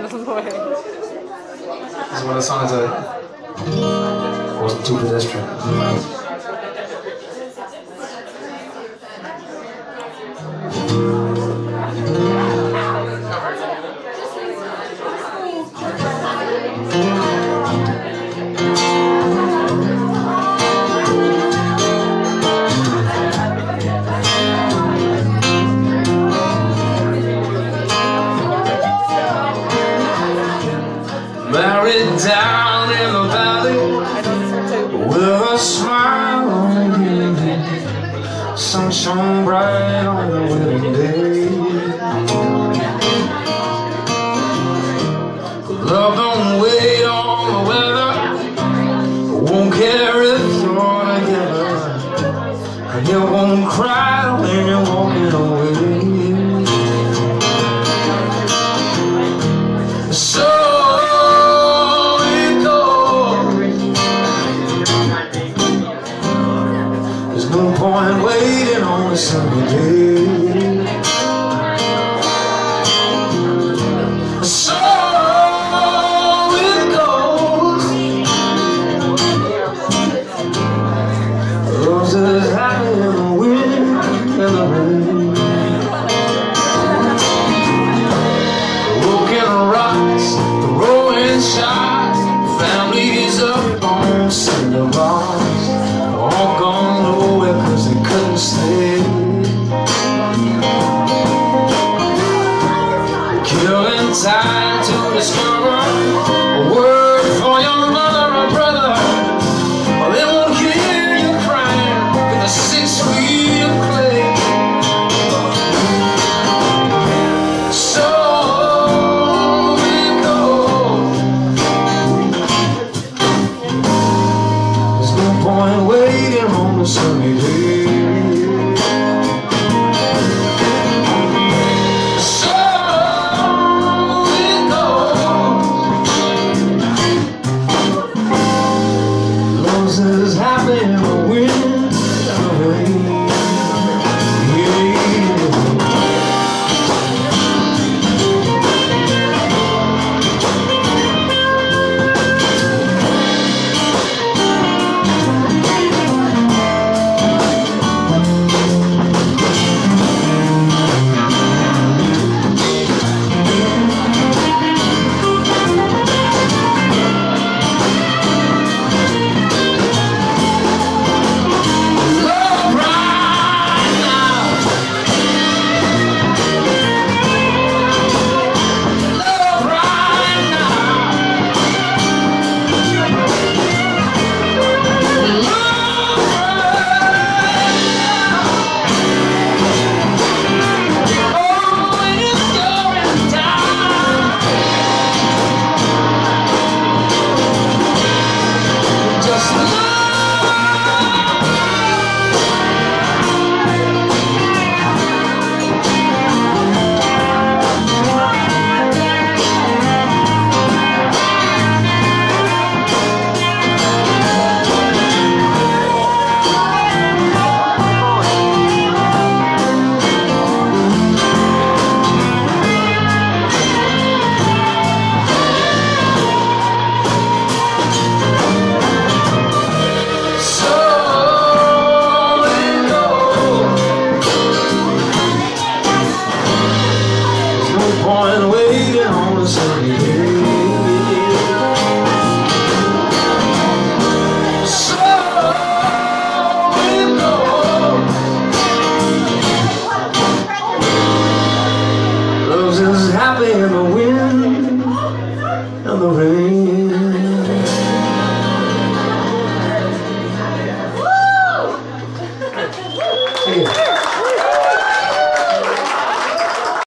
This is what the song is Wasn't too pedestrian. Down in the valley With a smile on your face Sunshine bright on the wedding day. Love don't wait on the weather. Won't care if you're together And you won't cry when you're walking away waiting on a is happy in the wind.